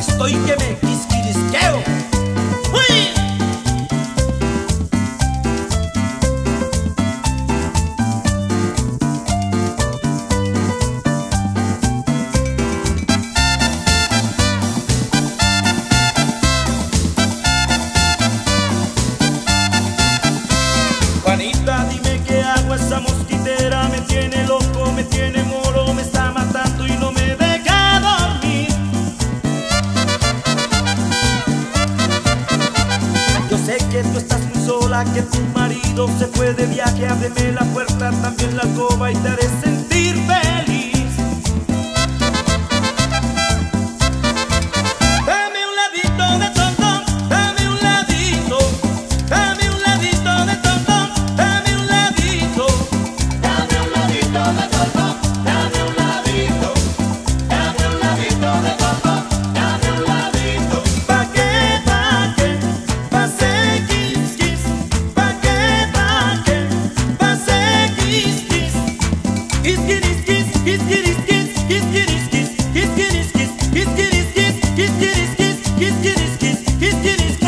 estoy que me quisquirisqueo. ¡Uy! Juanita, dime qué hago, esa mosquitera me tiene loco, sé que tú estás muy sola, que tu marido se fue de viaje, ábreme la puerta, también la alcoba y te haré sentir. kiss, kiss, kiss, kiss, kiss, kiss, kiss, kiss, kiss, kiss, kiss, kiss, kiss, kiss, kiss, kiss,